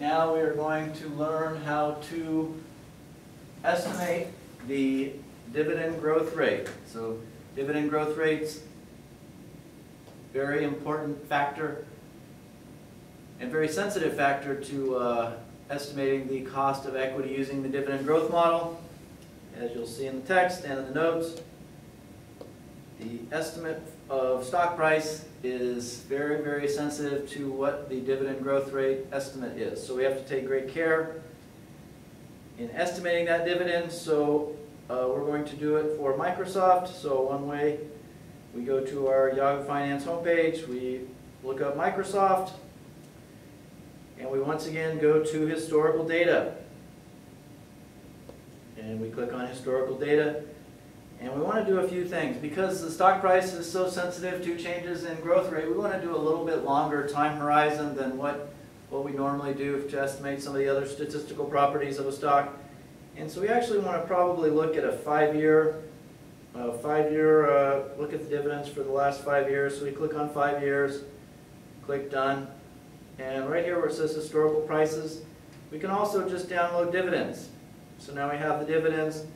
Now we are going to learn how to estimate the dividend growth rate. So dividend growth rates, very important factor and very sensitive factor to uh, estimating the cost of equity using the dividend growth model. As you'll see in the text and in the notes, the estimate of stock price is very, very sensitive to what the dividend growth rate estimate is. So we have to take great care in estimating that dividend. So uh, we're going to do it for Microsoft. So one way, we go to our Yahoo Finance homepage, we look up Microsoft, and we once again go to historical data. And we click on historical data. And we want to do a few things. Because the stock price is so sensitive to changes in growth rate, we want to do a little bit longer time horizon than what, what we normally do to estimate some of the other statistical properties of a stock. And so we actually want to probably look at a five-year, five-year uh, look at the dividends for the last five years. So we click on five years, click done. And right here where it says historical prices, we can also just download dividends. So now we have the dividends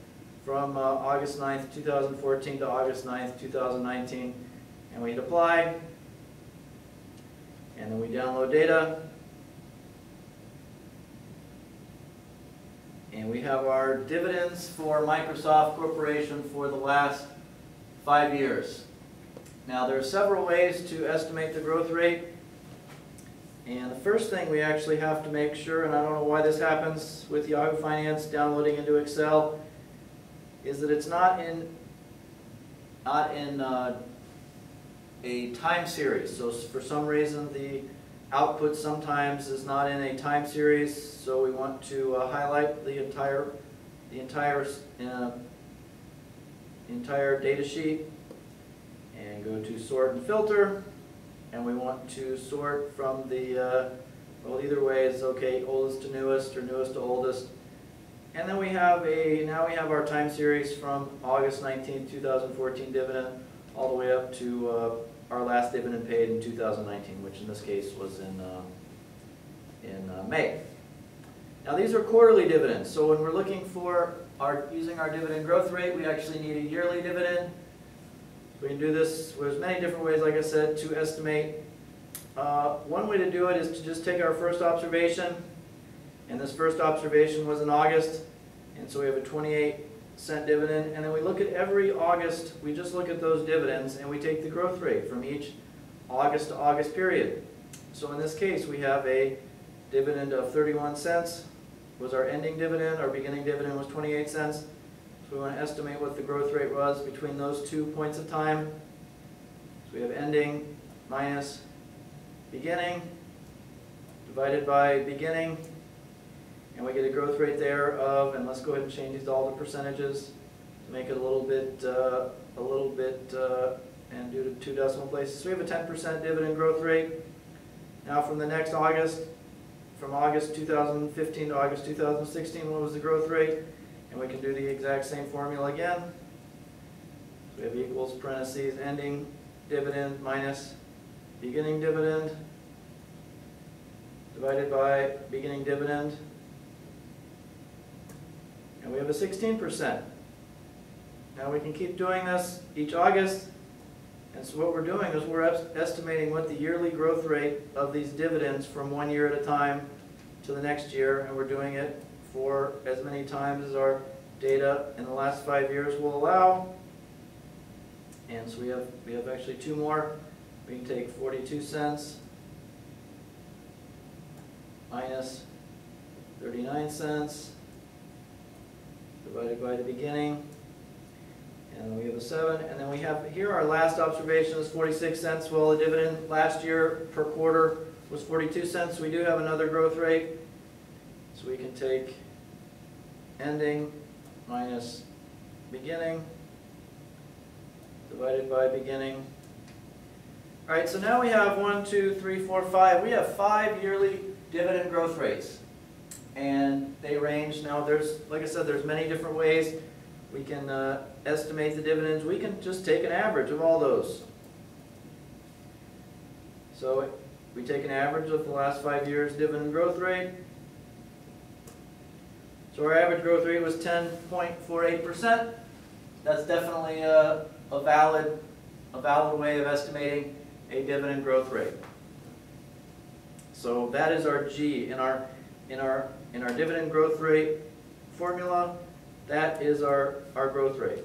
from uh, August 9th, 2014 to August 9th, 2019. And we hit apply. And then we download data. And we have our dividends for Microsoft Corporation for the last five years. Now there are several ways to estimate the growth rate. And the first thing we actually have to make sure, and I don't know why this happens with Yahoo Finance downloading into Excel, is that it's not in not in uh, a time series. So for some reason the output sometimes is not in a time series. So we want to uh, highlight the entire the entire uh, entire data sheet and go to sort and filter. And we want to sort from the uh, well either way is okay oldest to newest or newest to oldest. And then we have a, now we have our time series from August 19, 2014 dividend all the way up to uh, our last dividend paid in 2019, which in this case was in, uh, in uh, May. Now these are quarterly dividends, so when we're looking for our, using our dividend growth rate, we actually need a yearly dividend. We can do this, there's many different ways, like I said, to estimate. Uh, one way to do it is to just take our first observation, and this first observation was in August, and so we have a 28 cent dividend. And then we look at every August, we just look at those dividends, and we take the growth rate from each August to August period. So in this case, we have a dividend of 31 cents was our ending dividend. Our beginning dividend was 28 cents. So we want to estimate what the growth rate was between those two points of time. So we have ending minus beginning divided by beginning and we get a growth rate there of, and let's go ahead and change these to all the percentages to make it a little bit, uh, a little bit, uh, and do to two decimal places. So we have a 10% dividend growth rate. Now from the next August, from August 2015 to August 2016, what was the growth rate? And we can do the exact same formula again. So we have equals parentheses ending dividend minus beginning dividend divided by beginning dividend we have a 16%. Now we can keep doing this each August. And so what we're doing is we're estimating what the yearly growth rate of these dividends from one year at a time to the next year. And we're doing it for as many times as our data in the last five years will allow. And so we have, we have actually two more. We can take 42 cents minus 39 cents divided by the beginning. And we have a 7. And then we have here our last observation is 46 cents. Well, the dividend last year per quarter was 42 cents. We do have another growth rate. So we can take ending minus beginning divided by beginning. All right, so now we have one, two, three, four, five. We have five yearly dividend growth rates and they range. Now, there's like I said, there's many different ways we can uh, estimate the dividends. We can just take an average of all those. So we take an average of the last five years' dividend growth rate. So our average growth rate was 10.48%. That's definitely a, a, valid, a valid way of estimating a dividend growth rate. So that is our G. And our in our, in our dividend growth rate formula, that is our, our growth rate.